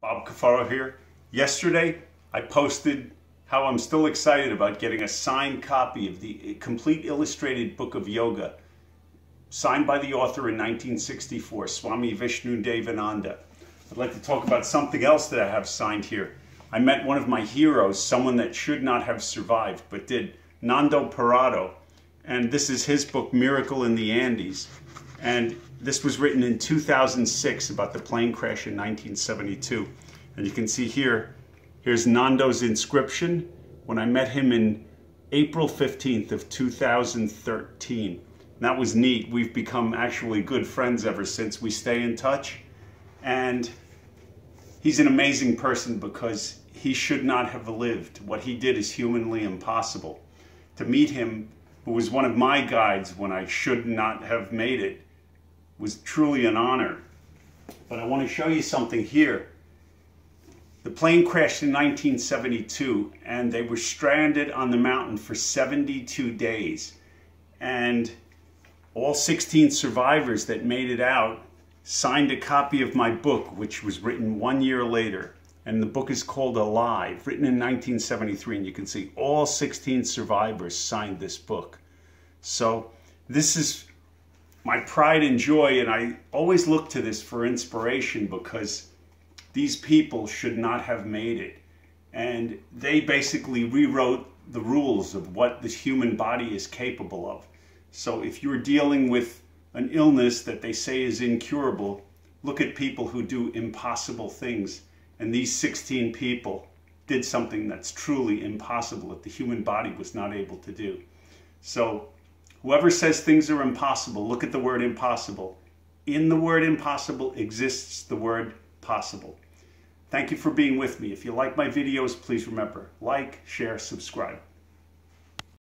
Bob Cafaro here. Yesterday, I posted how I'm still excited about getting a signed copy of the complete illustrated book of yoga, signed by the author in 1964, Swami Vishnu Devananda. I'd like to talk about something else that I have signed here. I met one of my heroes, someone that should not have survived, but did, Nando Parrado. And this is his book, Miracle in the Andes. And this was written in 2006 about the plane crash in 1972. And you can see here, here's Nando's inscription when I met him in April 15th of 2013. And that was neat. We've become actually good friends ever since. We stay in touch. And he's an amazing person because he should not have lived. What he did is humanly impossible. To meet him, who was one of my guides when I should not have made it, was truly an honor. But I want to show you something here. The plane crashed in 1972 and they were stranded on the mountain for 72 days. And all 16 survivors that made it out signed a copy of my book, which was written one year later. And the book is called Alive, written in 1973. And you can see all 16 survivors signed this book. So this is my pride and joy, and I always look to this for inspiration because these people should not have made it. And they basically rewrote the rules of what the human body is capable of. So if you're dealing with an illness that they say is incurable, look at people who do impossible things. And these 16 people did something that's truly impossible that the human body was not able to do. So Whoever says things are impossible, look at the word impossible. In the word impossible exists the word possible. Thank you for being with me. If you like my videos, please remember, like, share, subscribe.